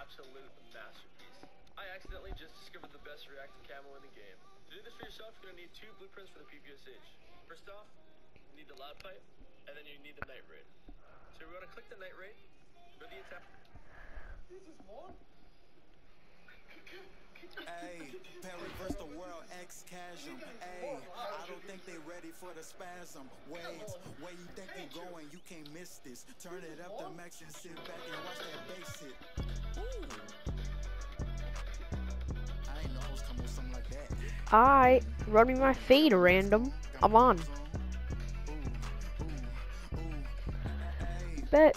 absolute masterpiece. I accidentally just discovered the best reactive camo in the game. To do this for yourself, you're gonna need two blueprints for the PPSH. First off, you need the loud pipe, and then you need the night raid. So we're gonna click the night raid, go to the attack. This is one. Hey, Perry versus the world, X Chasm. Hey, I don't think they ready for the spasm. Wait, where you think you going? You can't miss this. Turn it up to max and sit back and watch that bass hit. I ain't know I was coming with something like. Alright, run me my fade random. I'm on. Bet.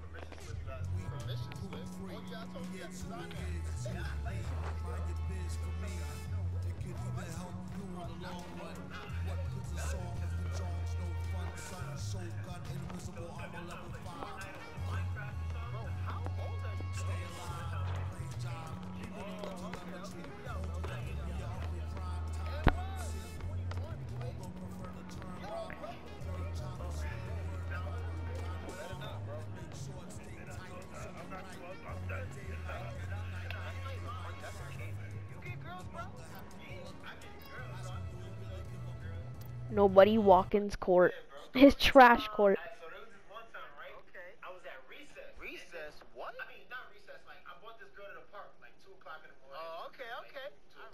Permission slip. guys. Permission slip? Yeah, I told you that. Sign that. Nobody Watkins court. His trash court. So there was this one time, right? Okay. I was at recess. Recess, what? I mean, not recess. I brought this girl to the park, like two o'clock in the morning. Oh, okay, okay. Two o'clock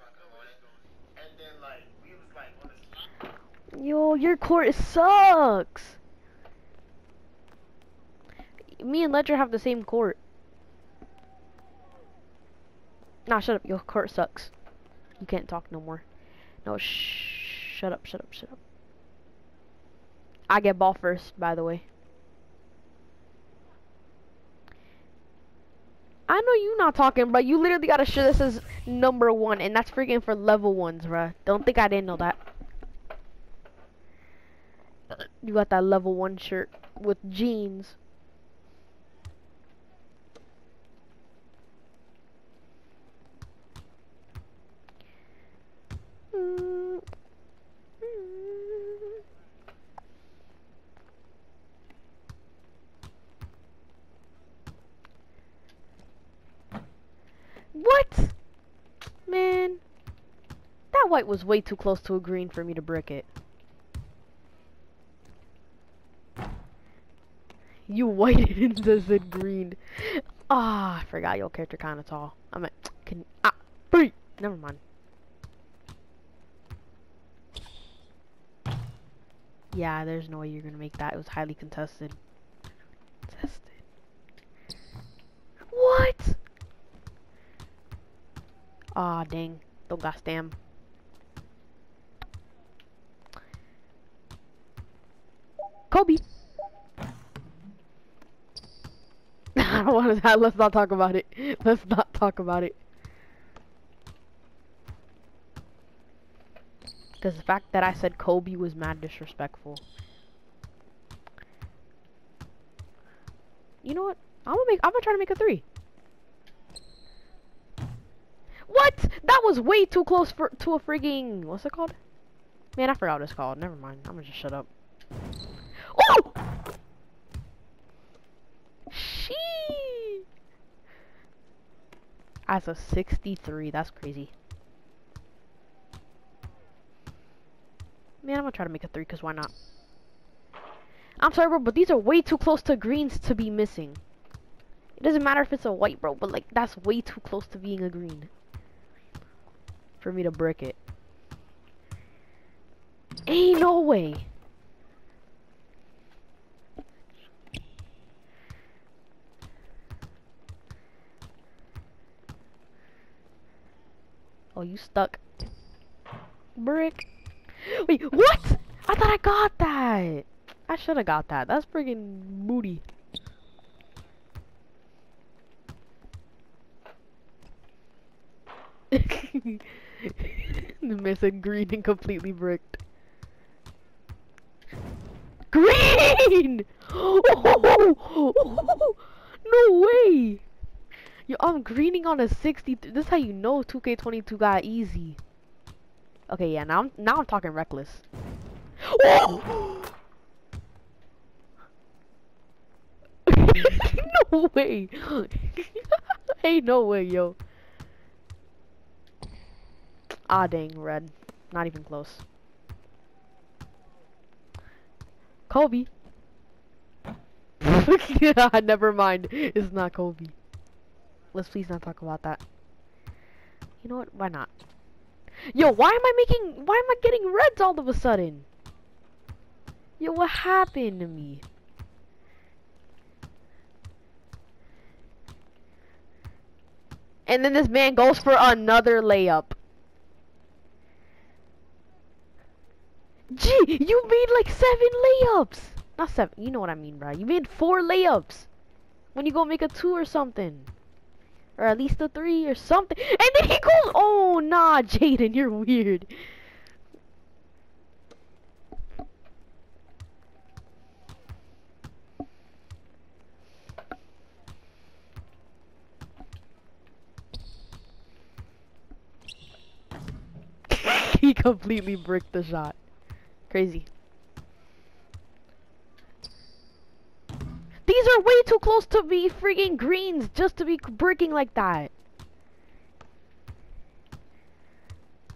in the morning. And then, like, we was like on this. Yo, your court sucks. Me and Ledger have the same court. Nah, shut up. Your court sucks. You can't talk no more. No, shh. Shut up, shut up, shut up. I get ball first, by the way. I know you not talking, bro. You literally got a shirt that says number one, and that's freaking for level ones, bro. Don't think I didn't know that. You got that level one shirt with jeans. Mm. What? Man. That white was way too close to a green for me to brick it. You whited into the green. Ah, I forgot your character kind of tall. I mean, can ah, free. Never mind. Yeah, there's no way you're gonna make that. It was highly. Contested. What? Ah, dang. Don't got damn. Kobe. I don't want to. Let's not talk about it. Let's not talk about it. Because the fact that I said Kobe was mad disrespectful. You know what? I'm gonna make. I'm gonna try to make a three. What? That was way too close for to a frigging. What's it called? Man, I forgot what it's called. Never mind. I'm gonna just shut up. Oh! She. As a 63, that's crazy. Man, I'm gonna try to make a three, cause why not? I'm sorry, bro, but these are way too close to greens to be missing. It doesn't matter if it's a white, bro, but like that's way too close to being a green for me to brick it. Ain't no way. Oh, you stuck. Brick. Wait, what? I thought I got that. I should have got that. That's friggin' booty. the said green and completely bricked. Green! oh no way! Yo, I'm greening on a 60. This is how you know 2K22 got easy. Okay, yeah, now I'm now I'm talking reckless. no way. Ain't no way, yo. Ah, dang, red. Not even close. Kobe. never mind. It's not Kobe. Let's please not talk about that. You know what? Why not? Yo, why am I making... Why am I getting reds all of a sudden? Yo, what happened to me? And then this man goes for another layup. Gee, you made like seven layups. Not seven, you know what I mean, bro. You made four layups. When you go make a two or something. Or at least a three or something. And then he goes, oh, nah, Jaden, you're weird. he completely bricked the shot. Crazy. These are way too close to be freaking greens just to be breaking like that.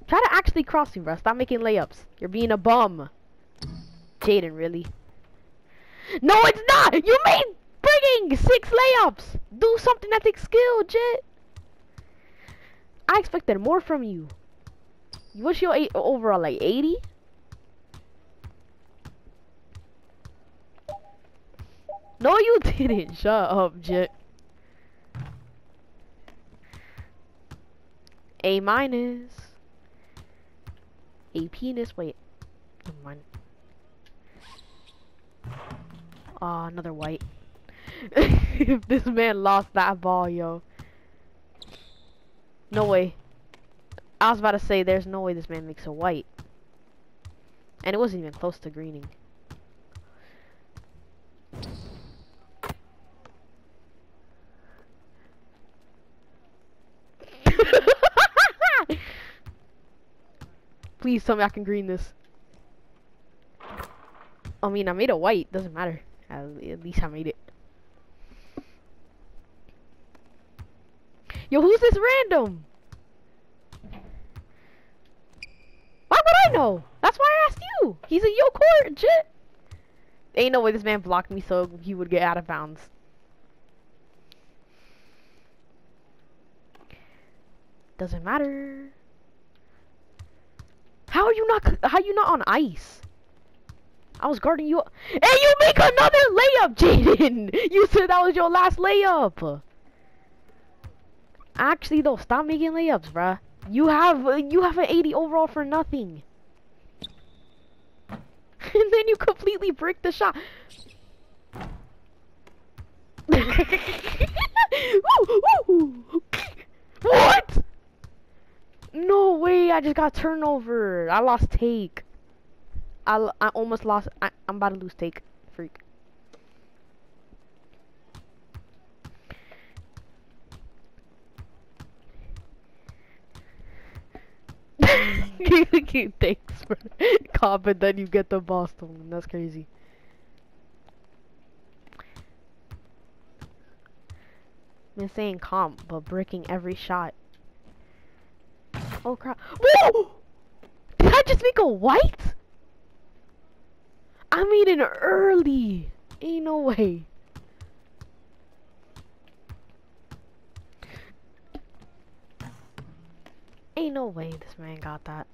Try to actually cross me, bro. Stop making layups. You're being a bum. Jaden, really? No, it's not! You made frigging six layups! Do something that takes skill, Jit! I expected more from you. What's your overall, like 80? No, you didn't. Shut up, Jet. A minus. A penis. Wait. Never mind. Aw, oh, another white. if this man lost that ball, yo. No way. I was about to say, there's no way this man makes a white. And it wasn't even close to greening. Please tell me I can green this. I mean, I made a white. Doesn't matter. At least I made it. Yo, who's this random? Why would I know? That's why I asked you. He's a yo court, shit. Ain't no way this man blocked me so he would get out of bounds. Doesn't matter. How are you not? How are you not on ice? I was guarding you. And you make another layup, Jaden. You said that was your last layup. Actually, though, stop making layups, bruh. You have you have an 80 overall for nothing. and then you completely break the shot. what? No way, I just got turnover. I lost take. I, I almost lost. I, I'm about to lose take. Freak. Thanks for comment then you get the Boston. That's crazy. I'm saying comp, but breaking every shot. Oh crap. Whoa! Did I just make a white? I made an early. Ain't no way. Ain't no way this man got that.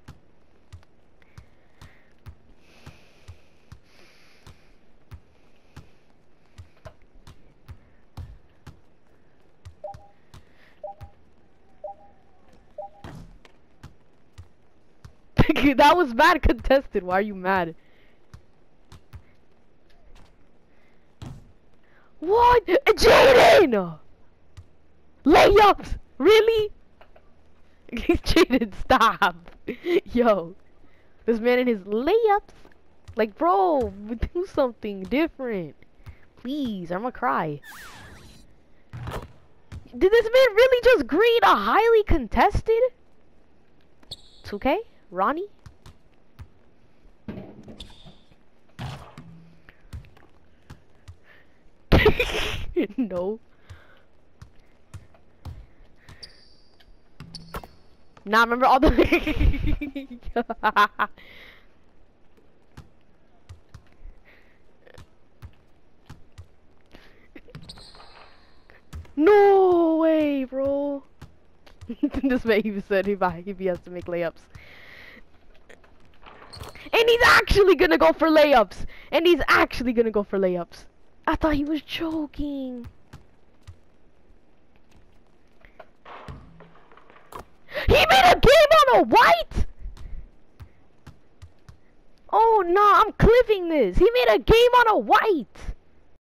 that was bad contested. Why are you mad? What? Jaden! Layups! Really? Jaden, stop. Yo. This man in his layups. Like, bro, do something different. Please, I'm gonna cry. Did this man really just green a highly contested? 2K? Ronnie? no. Nah, remember all the No way, bro. this man even said if he has to make layups. And he's actually gonna go for layups. And he's actually gonna go for layups. I thought he was joking. He made a game on a white! Oh no, I'm clipping this. He made a game on a white.